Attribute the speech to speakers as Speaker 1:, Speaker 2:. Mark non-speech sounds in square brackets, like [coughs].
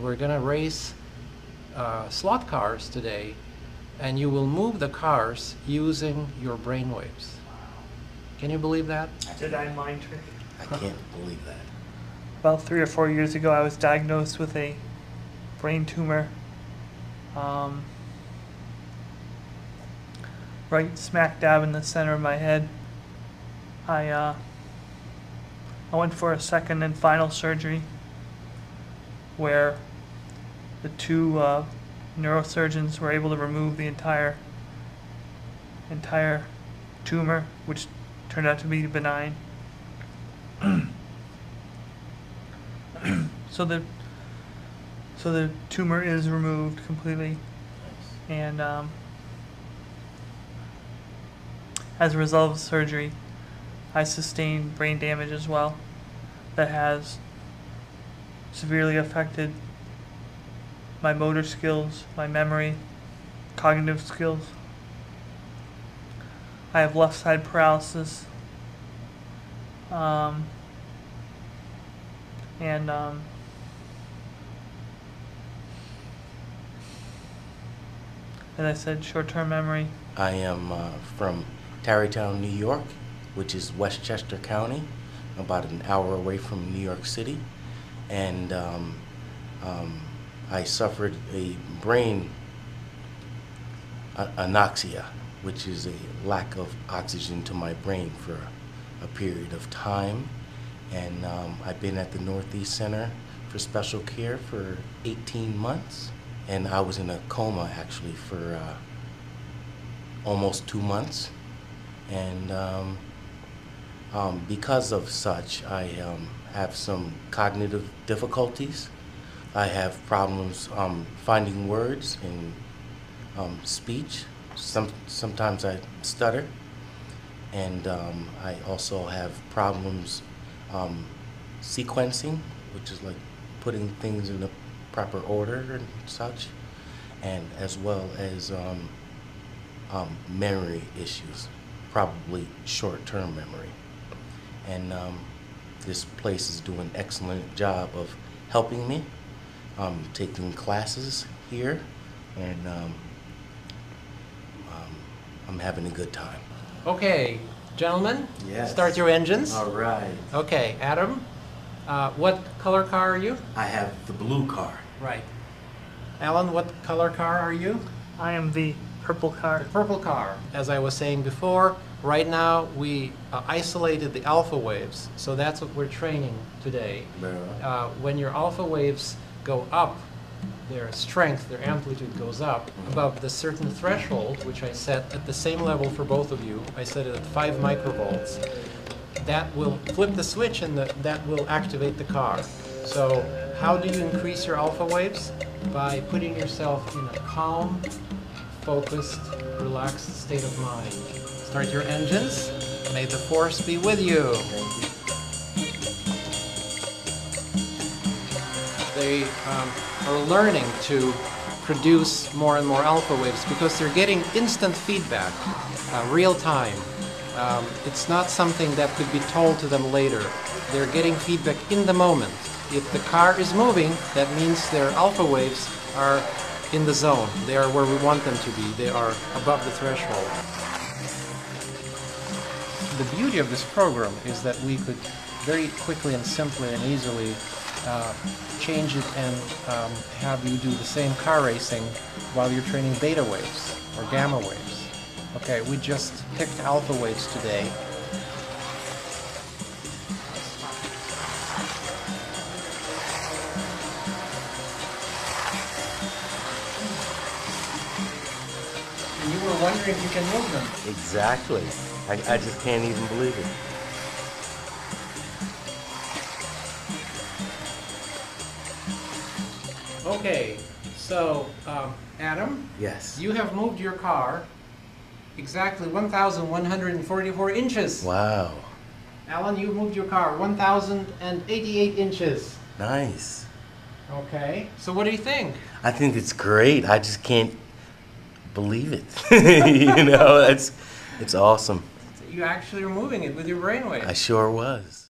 Speaker 1: We're going to race uh, slot cars today, and you will move the cars using your brainwaves. Can you believe that?
Speaker 2: Jedi mind trick?
Speaker 3: I can't believe that.
Speaker 2: About three or four years ago, I was diagnosed with a brain tumor. Um, right smack dab in the center of my head. I uh, I went for a second and final surgery where the two uh, neurosurgeons were able to remove the entire entire tumor, which turned out to be benign. [coughs] so the so the tumor is removed completely, and um, as a result of surgery, I sustained brain damage as well, that has severely affected my motor skills, my memory, cognitive skills. I have left side paralysis. Um, and um, as I said, short-term memory.
Speaker 3: I am uh, from Tarrytown, New York, which is Westchester County, about an hour away from New York City. And um, um, I suffered a brain anoxia, which is a lack of oxygen to my brain for a period of time. And um, I've been at the Northeast Center for Special Care for 18 months. And I was in a coma actually for uh, almost two months. And um, um, because of such, I um, have some cognitive difficulties. I have problems um, finding words in um, speech. Some, sometimes I stutter. And um, I also have problems um, sequencing, which is like putting things in the proper order and such, and as well as um, um, memory issues, probably short-term memory. And this place is doing an excellent job of helping me. I'm taking classes here, and um, um, I'm having a good time.
Speaker 1: Okay, gentlemen,
Speaker 3: Yes.
Speaker 1: start your engines.
Speaker 3: All right.
Speaker 1: Okay, Adam, uh, what color car are you?
Speaker 3: I have the blue car.
Speaker 1: Right. Alan, what color car are you?
Speaker 2: I am the purple car.
Speaker 1: The Purple car. As I was saying before, right now we uh, isolated the alpha waves, so that's what we're training today. Uh, when your alpha waves go up, their strength, their amplitude goes up above the certain threshold, which I set at the same level for both of you. I set it at 5 microvolts. That will flip the switch and the, that will activate the car. So how do you increase your alpha waves? By putting yourself in a calm, focused, relaxed state of mind. Start your engines. May the force be with you. They um, are learning to produce more and more alpha waves because they're getting instant feedback, uh, real time. Um, it's not something that could be told to them later. They're getting feedback in the moment. If the car is moving, that means their alpha waves are in the zone. They are where we want them to be. They are above the threshold. The beauty of this program is that we could very quickly and simply and easily uh, change it and um, have you do the same car racing while you're training beta waves or gamma waves. Okay, we just picked alpha waves today. And you were wondering if you can move them.
Speaker 3: Exactly. I, I just can't even believe it.
Speaker 1: Okay, so um, Adam,
Speaker 3: Yes.
Speaker 1: you have moved your car exactly 1,144 inches.
Speaker 3: Wow.
Speaker 1: Alan, you moved your car 1,088 inches.
Speaker 3: Nice.
Speaker 1: Okay, so what do you think?
Speaker 3: I think it's great. I just can't believe it. [laughs] you know, it's it's awesome.
Speaker 1: You actually are moving it with your brainwave.
Speaker 3: I sure was.